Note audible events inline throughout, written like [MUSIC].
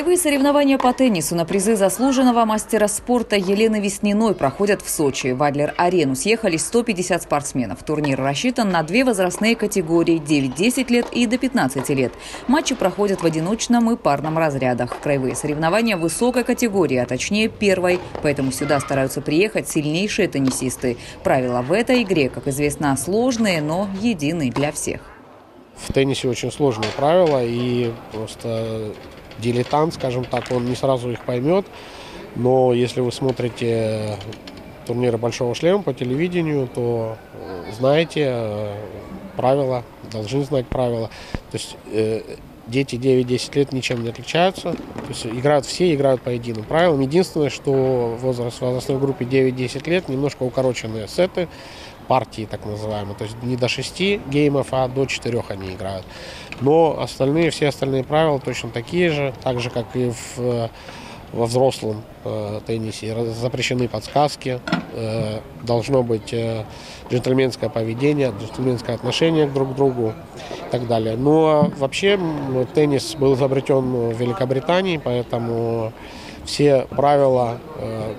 Краевые соревнования по теннису на призы заслуженного мастера спорта Елены Весниной проходят в Сочи. В Адлер-арену съехались 150 спортсменов. Турнир рассчитан на две возрастные категории – 9-10 лет и до 15 лет. Матчи проходят в одиночном и парном разрядах. Краевые соревнования высокой категории, а точнее первой. Поэтому сюда стараются приехать сильнейшие теннисисты. Правила в этой игре, как известно, сложные, но единые для всех. В теннисе очень сложные правила и просто дилетант, скажем так, он не сразу их поймет. Но если вы смотрите турниры Большого шлема по телевидению, то э, знаете э, правила, должны знать правила. То есть э, дети 9-10 лет ничем не отличаются. То есть играют все, играют по единым правилам. Единственное, что возраст в возрастной группе 9-10 лет немножко укороченные сеты, партии так называемые. То есть не до 6 геймов, а до 4 они играют. Но остальные, все остальные правила точно такие же, так же, как и в, во взрослом э, теннисе. Запрещены подсказки, э, должно быть э, джентльменское поведение, джентльменское отношение друг к другу и так далее. Но вообще теннис был изобретен в Великобритании, поэтому все правила э,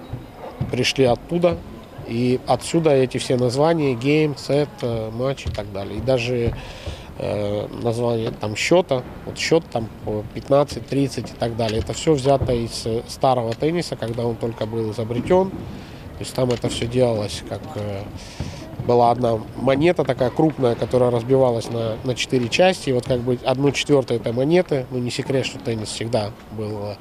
пришли оттуда, и отсюда эти все названия, гейм, сет, э, матч и так далее. И даже название там счета, вот счет там по 15, 30 и так далее. Это все взято из э, старого тенниса, когда он только был изобретен. То есть там это все делалось как э, была одна монета такая крупная, которая разбивалась на, на 4 части. И вот как бы одну четвертую этой монеты, ну не секрет, что теннис всегда был э,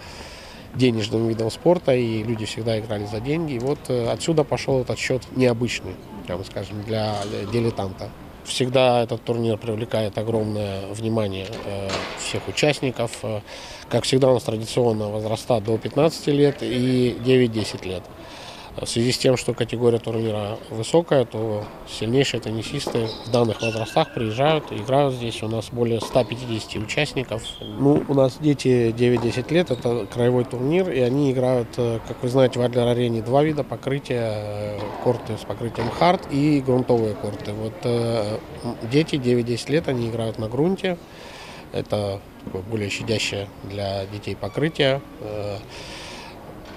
денежным видом спорта, и люди всегда играли за деньги. И вот э, отсюда пошел этот счет необычный, прямо скажем, для дилетанта. Всегда этот турнир привлекает огромное внимание э, всех участников. Э, как всегда, у нас традиционно возраста до 15 лет и 9-10 лет. В связи с тем, что категория турнира высокая, то сильнейшие теннисисты в данных возрастах приезжают, играют здесь. У нас более 150 участников. Ну, у нас дети 9-10 лет, это краевой турнир, и они играют, э, как вы знаете, в Адлер-арене два вида покрытия. Э, корты с покрытием хард и грунтовые корты. Вот э, дети 9-10 лет, они играют на грунте. Это более щадящее для детей покрытие.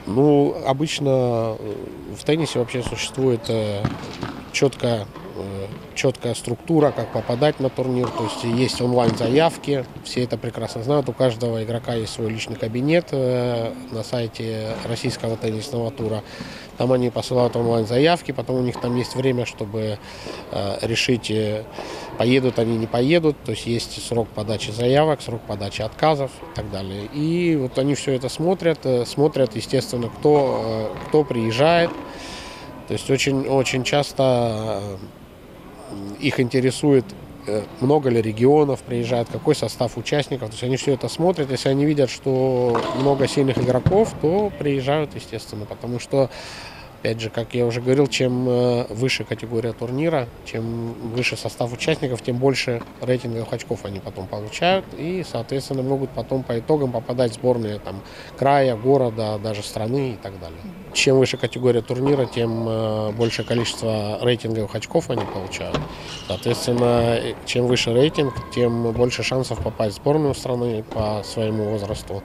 Ну, обычно э, в теннисе вообще существует э, четкая, э, четкая структура, как попадать на турнир. То есть есть онлайн-заявки, все это прекрасно знают. У каждого игрока есть свой личный кабинет на сайте российского теннисного тура. Там они посылают онлайн-заявки, потом у них там есть время, чтобы решить, поедут они, не поедут. То есть есть срок подачи заявок, срок подачи отказов и так далее. И вот они все это смотрят, смотрят, естественно, кто, кто приезжает, то есть очень, очень часто э, их интересует, э, много ли регионов приезжает, какой состав участников. То есть они все это смотрят. Если они видят, что много сильных игроков, то приезжают, естественно, потому что Опять же, как я уже говорил, чем э, выше категория турнира, чем выше состав участников, тем больше рейтинговых очков они потом получают и, соответственно, могут потом по итогам попадать в сборные там, края, города, даже страны и так далее. Чем выше категория турнира, тем э, больше количество рейтинговых очков они получают. Соответственно, чем выше рейтинг, тем больше шансов попасть в сборную страны по своему возрасту.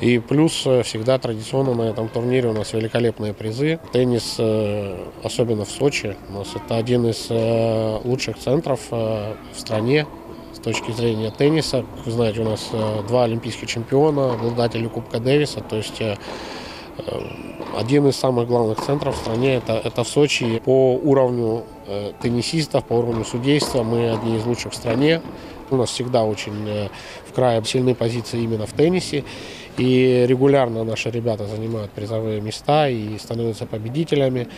И плюс э, всегда традиционно на этом турнире у нас великолепные призы. Теннис, э, особенно в Сочи, у нас это один из э, лучших центров в стране с точки зрения тенниса. Вы знаете, у нас два олимпийских чемпиона, обладатели Кубка Дэвиса, то есть один из самых главных центров в стране это, это в Сочи. По уровню э, теннисистов, по уровню судейства мы одни из лучших в стране. У нас всегда очень э, в крае сильные позиции именно в теннисе. И регулярно наши ребята занимают призовые места и становятся победителями.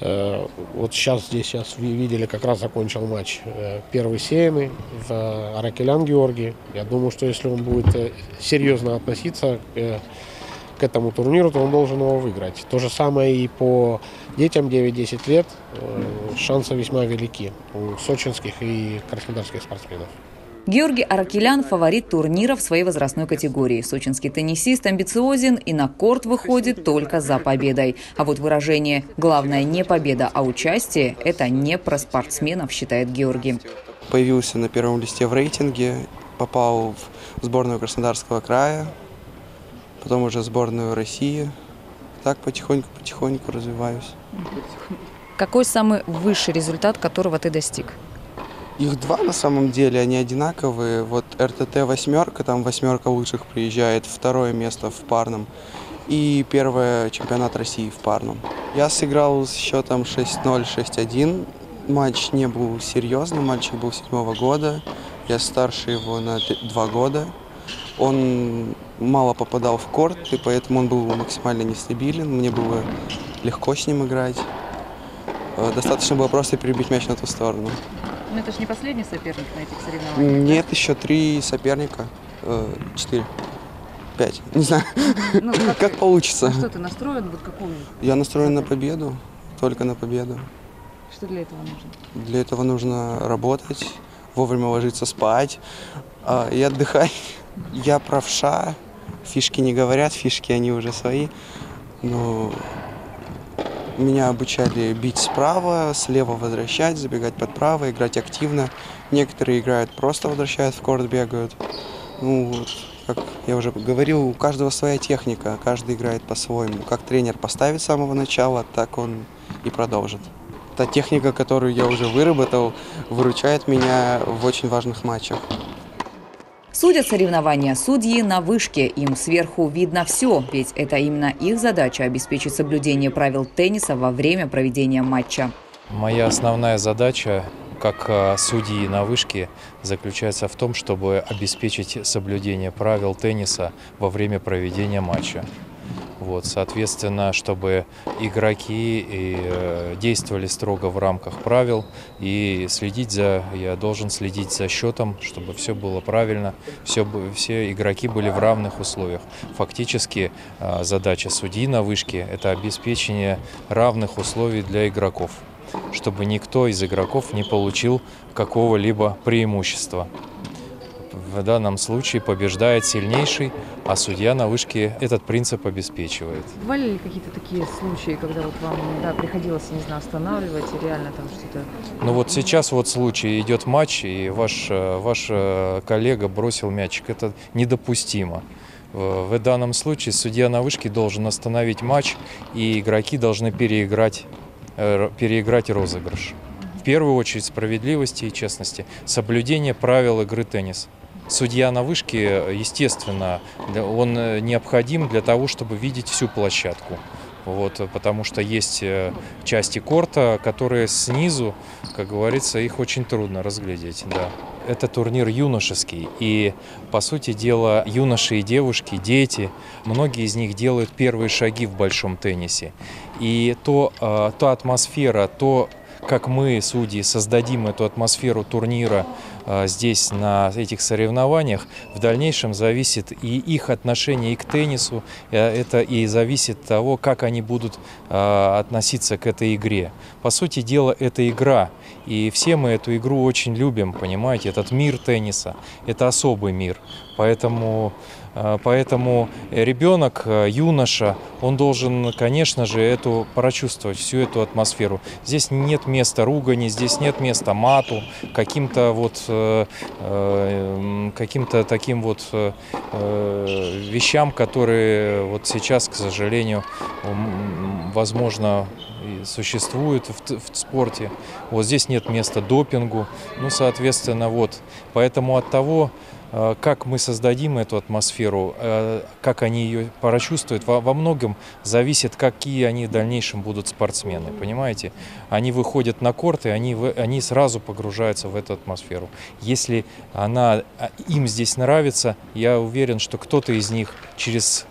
Э, вот сейчас здесь сейчас видели, как раз закончил матч э, первый сейный в Аракелян Георгий. Я думаю, что если он будет э, серьезно относиться к этому турниру, то он должен его выиграть. То же самое и по детям 9-10 лет. Шансы весьма велики у сочинских и краснодарских спортсменов. Георгий Аракелян – фаворит турнира в своей возрастной категории. Сочинский теннисист амбициозен и на корт выходит только за победой. А вот выражение «главное не победа, а участие» – это не про спортсменов, считает Георгий. Появился на первом листе в рейтинге, попал в сборную Краснодарского края. потом уже сборную России. Так потихоньку-потихоньку развиваюсь. Какой самый высший результат, которого ты достиг? Их два на самом деле, они одинаковые. Вот РТТ восьмерка, там восьмерка лучших приезжает, второе место в парном. И первое чемпионат России в парном. Я сыграл с счетом 6-0, 6-1. Матч не был серьезным, мальчик был седьмого года. Я старше его на два года. Он мало попадал в корт, и поэтому он был максимально нестабилен. Мне было легко с ним играть. Э, достаточно было просто перебить мяч на ту сторону. Но это же не последний соперник на этих соревнованиях? Нет, да? еще три соперника. Э, четыре. Пять. Не знаю, ну, как, [LAUGHS] как получится. А что ты настроен? Вот какую? Я настроен на победу, только на победу. Что для этого нужно? Для этого нужно работать, вовремя ложиться спать э, и отдыхать. Я правша, фишки не говорят, фишки они уже свои. Но меня обучали бить справа, слева возвращать, забегать под право, играть активно. Некоторые играют просто возвращают в корт, бегают. Ну вот, как я уже говорил, у каждого своя техника, каждый играет по-своему. Как тренер поставит с самого начала, так он и продолжит. Та техника, которую я уже выработал, выручает меня в очень важных матчах. Судят соревнования судьи на вышке. Им сверху видно все, ведь это именно их задача – обеспечить соблюдение правил тенниса во время проведения матча. Моя основная задача как а, судьи на вышке заключается в том, чтобы обеспечить соблюдение правил тенниса во время проведения матча. Вот, соответственно, чтобы игроки и, э, действовали строго в рамках правил и следить за, я должен следить за счетом, чтобы все было правильно, все, все игроки были в равных условиях. Фактически э, задача судьи на вышке – это обеспечение равных условий для игроков чтобы никто из игроков не получил какого-либо преимущества в данном случае побеждает сильнейший, а судья на вышке этот принцип обеспечивает. Бывали ли какие-то такие случаи, когда вот вам да, приходилось, не знаю, останавливать и реально там что-то... Ну вот сейчас вот случай, идет матч, и ваш, э, ваш э, коллега бросил мячик. Это недопустимо. В данном случае судья на вышке должен остановить матч, и игроки должны переиграть, э, переиграть розыгрыш. В первую очередь справедливости и честности, соблюдение правил игры теннис. Судья на вышке, естественно, он э, необходим для того, чтобы видеть всю площадку. Вот, потому что есть э, части корта, которые снизу, как говорится, их очень трудно разглядеть. Да. Это турнир юношеский, и, по сути дела, юноши и девушки, дети, многие из них делают первые шаги в большом теннисе. И то, э, та атмосфера, то, как мы, судьи, создадим эту атмосферу турнира, здесь, на этих соревнованиях, в дальнейшем зависит и их отношение и к теннису, э, это и зависит того, как они будут а, относиться к этой игре. По сути дела, это игра, и все мы эту игру очень любим, понимаете, этот мир тенниса, это особый мир, поэтому а, Поэтому ребенок, э, юноша, он должен, конечно же, эту прочувствовать, всю эту атмосферу. Здесь нет места ругани, здесь нет места мату, каким-то вот, э, э, каким-то таким вот вещам, которые вот сейчас, к сожалению, возможно, существуют в, в спорте. Вот здесь нет места допингу, ну, соответственно, вот. Поэтому от того, Э, как мы создадим эту атмосферу, э, как они ее прочувствуют, во, многом зависит, какие они в дальнейшем будут спортсмены, понимаете? Они выходят на корт, и они, они сразу погружаются в эту атмосферу. Если она, а, им здесь нравится, я уверен, что кто-то из них через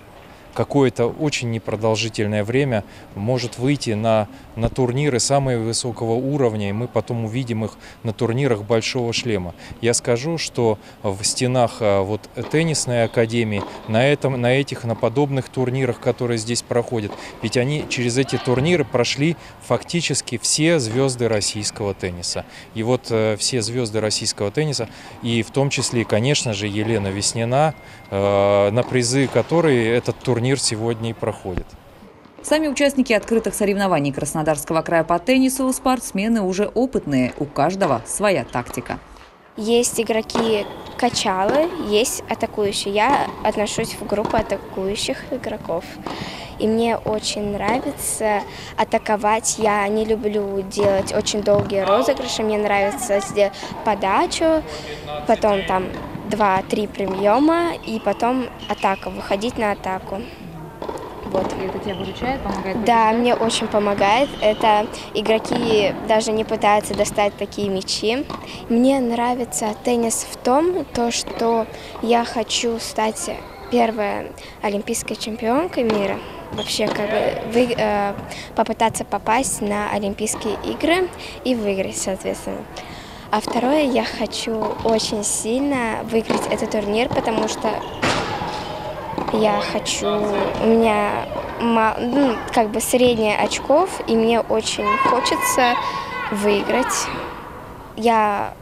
какое-то очень непродолжительное время может выйти на, на турниры самого высокого уровня, и мы потом увидим их на турнирах большого шлема. Я скажу, что в стенах а, вот, теннисной академии, на, этом, на этих, на подобных турнирах, которые здесь проходят, ведь они через эти турниры прошли фактически все звезды российского тенниса. И вот э, все звезды российского тенниса, и в том числе, конечно же, Елена Веснина, э, на призы которой этот турнир турнир сегодня и проходит. Сами участники открытых соревнований Краснодарского края по теннису – спортсмены уже опытные, у каждого своя тактика. Есть игроки качалы, есть атакующие. Я отношусь в группу атакующих игроков. И мне очень нравится атаковать. Я не люблю делать очень долгие розыгрыши. Мне нравится сделать подачу, потом там два-три приема и потом атака, выходить на атаку. Вот. И это тебя выручает, помогает? Да, мне очень помогает. Это игроки даже не пытаются достать такие мячи. Мне нравится теннис в том, то, что я хочу стать первой олимпийской чемпионкой мира. Вообще, как бы вы, э, попытаться попасть на Олимпийские игры и выиграть, соответственно. А второе, я хочу очень сильно выиграть этот турнир, потому что я хочу, у меня ну, как бы среднее очков, и мне очень хочется выиграть. Я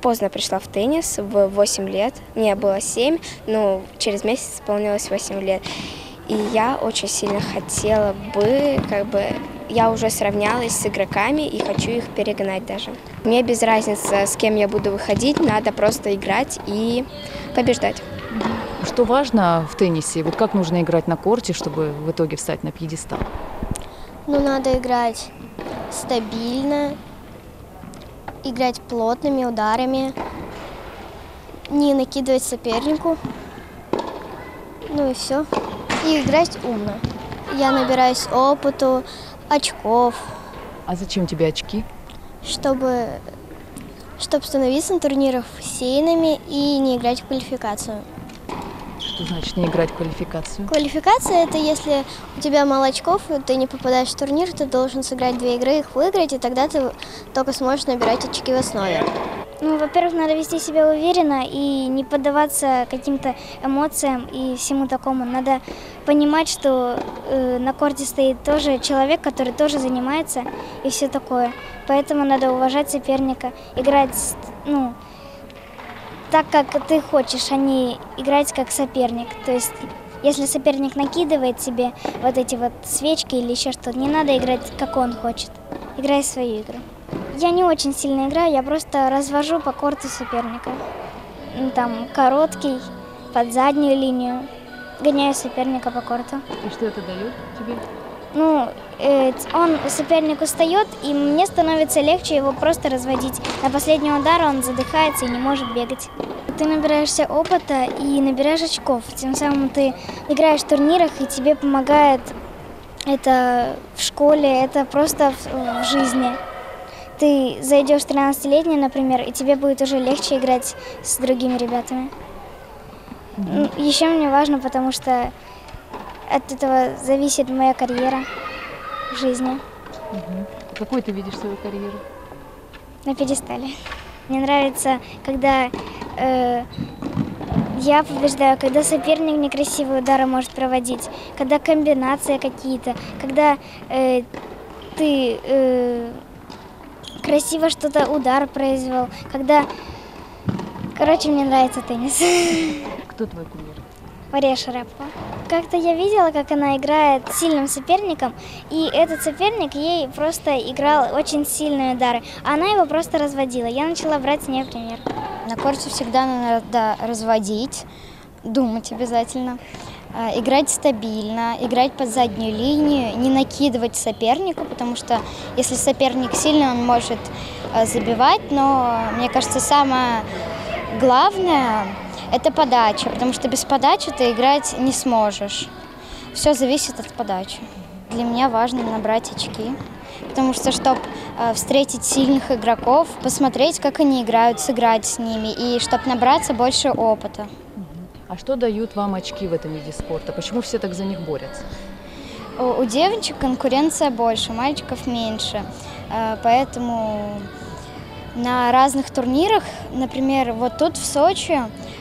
поздно пришла в теннис, в 8 лет, мне было 7, но через месяц исполнилось 8 лет. И я очень сильно хотела бы, как бы, я уже сравнялась с игроками и хочу их перегнать даже. Мне без разницы, с кем я буду выходить, надо просто играть и побеждать. Что важно в теннисе? Вот как нужно играть на корте, чтобы в итоге встать на пьедестал? Ну, надо играть стабильно, играть плотными ударами, не накидывать сопернику. Ну и все. И играть умно. Я набираюсь опыту, очков. А зачем тебе очки? Чтобы, чтобы становиться на турнирах сейнами и не играть в квалификацию. Что значит не играть в квалификацию? Квалификация – это если у тебя мало очков, и ты не попадаешь в турнир, ты должен сыграть две игры, их выиграть, и тогда ты только сможешь набирать очки в основе. Ну, во-первых, надо вести себя уверенно и не поддаваться каким-то эмоциям и всему такому. Надо понимать, что э, на корте стоит тоже человек, который тоже занимается и все такое. Поэтому надо уважать соперника, играть, ну, так, как ты хочешь, а не играть как соперник. То есть, если соперник накидывает себе вот эти вот свечки или еще что-то, не надо играть, как он хочет. Играй свою игру. Я не очень сильно играю, я просто развожу по корту соперника. Ну, там короткий, под заднюю линию. Гоняю соперника по корту. И что это дает тебе? ну, э, он соперник устает, и мне становится легче его просто разводить. На последний удар он задыхается и не может бегать. Ты набираешься опыта и набираешь очков. Тем самым ты играешь в турнирах, и тебе помогает это в школе, это просто в, в жизни. Ты зайдешь 13-летний, например, и тебе будет уже легче играть с другими ребятами. Mm-hmm. Еще мне важно, потому что от этого зависит моя карьера в жизни. Угу. Какой ты видишь свою карьеру? На пьедестале. Мне нравится, когда э, я побеждаю, когда соперник некрасивые удары может проводить, когда комбинации какие-то, когда э, ты э, красиво что-то удар произвел, когда... Короче, мне нравится теннис. [LAUGHS] Кто твой кумир? Мария Шарапова. Как-то я видела, как она играет с сильным соперником, и этот соперник ей просто играл очень сильные удары, а она его просто разводила. Я начала брать с нее пример. На корте всегда надо разводить, думать обязательно, играть стабильно, играть под заднюю линию, не накидывать сопернику, потому что если соперник сильный, он может э, забивать, но мне кажется, самое главное это подача, потому что без подачи ты играть не сможешь. Все зависит от подачи. Для меня важно набрать очки, потому что, чтобы э, встретить сильных игроков, посмотреть, как они играют, сыграть с ними, и чтобы набраться больше опыта. А что дают вам очки в этом виде спорта? Почему все так за них борются? У, девочек конкуренция больше, мальчиков меньше, э, поэтому на разных турнирах, например, вот тут в Сочи,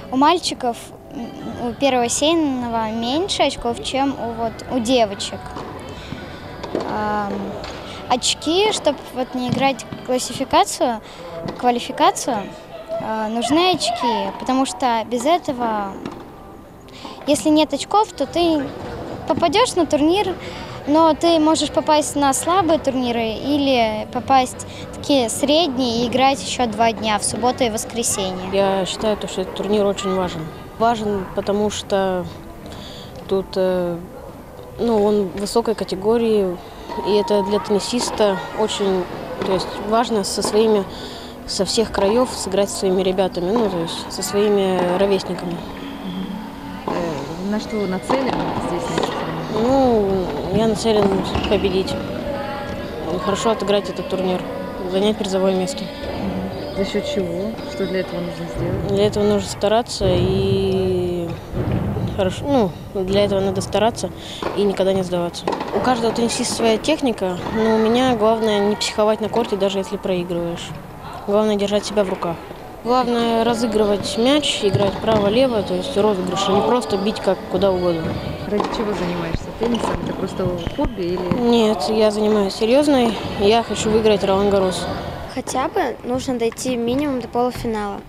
у мальчиков у первого сейного меньше очков, чем у, вот, у девочек. Очки, чтобы вот не играть классификацию, квалификацию, э, нужны очки, потому что без этого, если нет очков, то ты попадешь на турнир, Но ты можешь попасть на слабые турниры или попасть в такие средние и играть еще два дня, в субботу и воскресенье. Я считаю, то, что этот турнир очень важен. Важен, потому что тут э, ну, он высокой категории, и это для теннисиста очень то есть, важно со своими со всех краев сыграть со своими ребятами, ну, то есть со своими ровесниками. На что нацелен здесь? Ну, я нацелен победить. Хорошо отыграть этот турнир, занять призовое место. За счет чего? Что для этого нужно сделать? Для этого нужно стараться и хорошо, ну, для этого надо стараться и никогда не сдаваться. У каждого теннисиста своя техника, но у меня главное не психовать на корте, даже если проигрываешь. Главное держать себя в руках. Главное разыгрывать мяч, играть право-лево, то есть розыгрыш, а не просто бить как куда угодно. Ради чего занимаешься теннисом? Это просто хобби или... Нет, я занимаюсь серьезно, я хочу выиграть Ролан Гарос. Хотя бы нужно дойти минимум до полуфинала.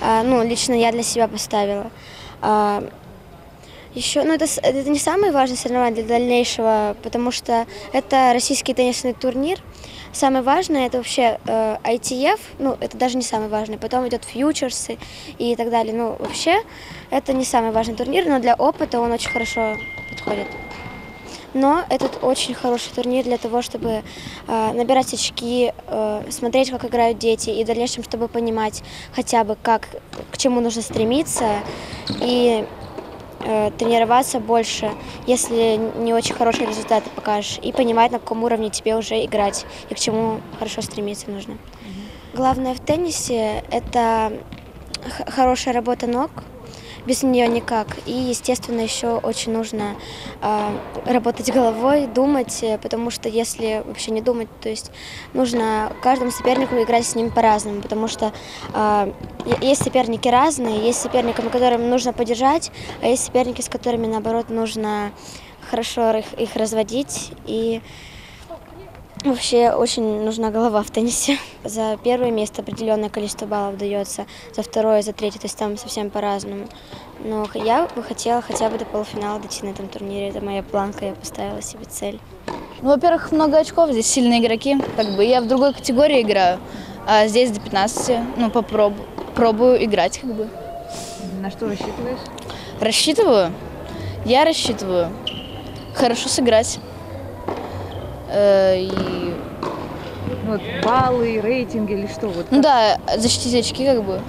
А, ну, лично я для себя поставила. А, еще, ну, это, это не самое важное соревнование для дальнейшего, потому что это российский теннисный турнир. Самое важное это вообще э, ITF, ну, это даже не самое важное. Потом идет фьючерсы и так далее. Ну, вообще, это не самый важный турнир, но для опыта он очень хорошо подходит. Но этот очень хороший турнир для того, чтобы э, набирать очки, э, смотреть, как играют дети, и в дальнейшем, чтобы понимать хотя бы, как, к чему нужно стремиться, и тренироваться больше, если не очень хорошие результаты покажешь, и понимать, на каком уровне тебе уже играть, и к чему хорошо стремиться нужно. Главное в теннисе – это хорошая работа ног, без нее никак. И, естественно, еще очень нужно а, работать головой, думать, э, потому что если вообще не думать, то есть нужно каждому сопернику играть с ним по-разному, потому что е- есть соперники разные, есть соперники, которым нужно поддержать, а есть соперники, с которыми, наоборот, нужно хорошо их, их разводить и Вообще очень нужна голова в теннисе. За первое место определенное количество баллов дается, за второе, за третье, то есть там совсем по-разному. Но я бы хотела хотя бы до полуфинала дойти на этом турнире. Это моя планка, я поставила себе цель. Ну, во-первых, много очков, здесь сильные игроки. Как бы я в другой категории играю, а здесь до 15. Ну, попробую, пробую играть, как бы. На что рассчитываешь? Рассчитываю. Я рассчитываю хорошо сыграть. Э, и, Ну, вот баллы, рейтинги или что? Вот ну как? да, защитить очки, как бы,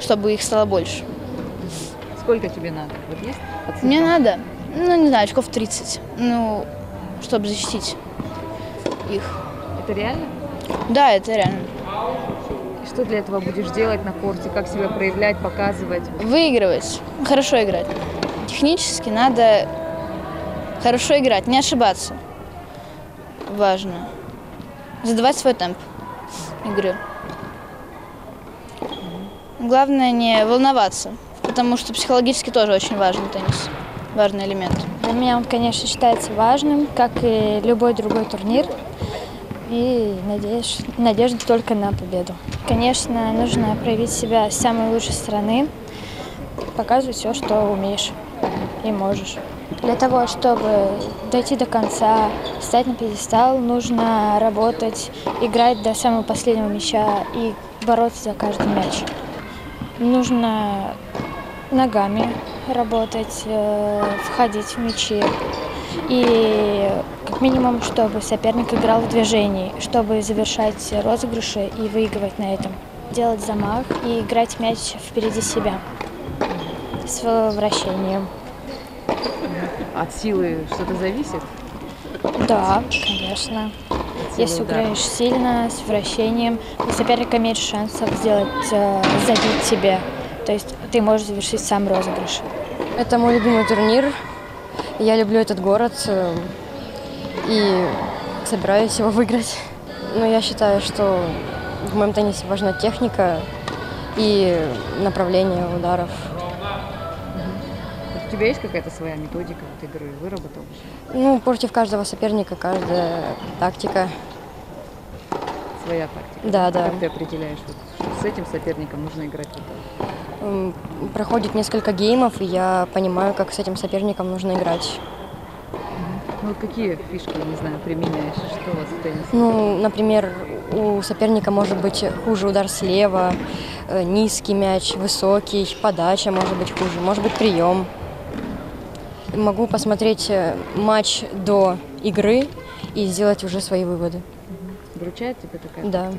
чтобы их стало больше. Сколько тебе надо? Вот есть? Мне надо, ну, не знаю, очков 30. Ну, чтобы защитить их. Это реально? Да, это реально. И Что для этого будешь делать на корте? Как себя проявлять, показывать? Выигрывать, хорошо играть. Технически надо хорошо играть, не ошибаться. Важно. Задавать свой темп игры. Главное не волноваться, потому что психологически тоже очень важен теннис. Важный элемент. Для меня он, конечно, считается важным, как и любой другой турнир. И надеюсь, надежда только на победу. Конечно, нужно проявить себя с самой лучшей стороны, показывать все, что умеешь и можешь. Для того, чтобы дойти до конца, встать на пьедестал, нужно работать, играть до самого последнего мяча и бороться за каждый мяч. Нужно ногами работать, э, входить в мячи. И как минимум, чтобы соперник играл в движении, чтобы завершать розыгрыши и выигрывать на этом. Делать замах и играть мяч впереди себя с вращением. От силы что-то зависит? Да, конечно. Если удара. играешь сильно, с вращением, у соперника меньше шансов сделать, э, забить тебе. То есть ты можешь завершить сам розыгрыш. Это мой любимый турнир. Я люблю этот город э, и собираюсь его выиграть. Но я считаю, что в моем теннисе важна техника и направление ударов. Тебя есть какая-то своя методика вот игры? Выработал? Ну, против каждого соперника каждая тактика. Своя тактика? Да, да. Как ты определяешь, вот, с этим соперником нужно играть вот Проходит несколько геймов, и я понимаю, как с этим соперником нужно играть. Ну, какие фишки, не знаю, применяешь? Что у вас в теннисе? Ну, например, у соперника может быть хуже удар слева, э, низкий мяч, высокий, подача может быть хуже, может быть прием. Могу посмотреть э, матч до игры и сделать уже свои выводы. Вручает тебе такая? Да.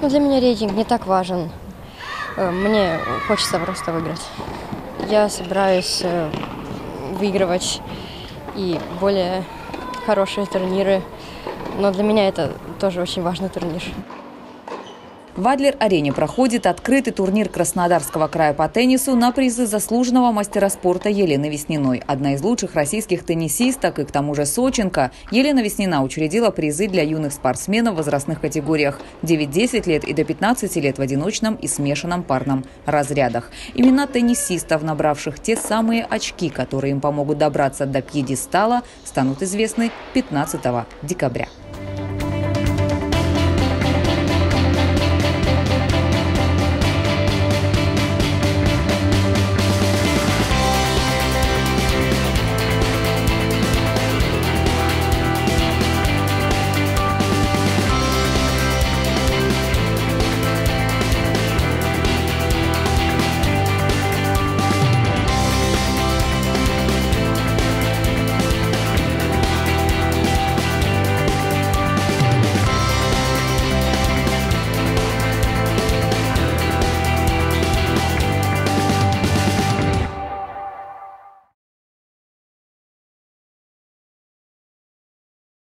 Ну, для меня рейтинг не так важен. Э, Мне хочется просто выиграть. Я собираюсь э, выигрывать и более хорошие турниры, но для меня это тоже очень важный турнир. В Адлер-арене проходит открытый турнир Краснодарского края по теннису на призы заслуженного мастера спорта Елены Весниной. Одна из лучших российских теннисисток и к тому же сочинка, Елена Веснина учредила призы для юных спортсменов в возрастных категориях 9-10 лет и до 15 лет в одиночном и смешанном парном разрядах. Имена теннисистов, набравших те самые очки, которые им помогут добраться до пьедестала, станут известны 15 декабря.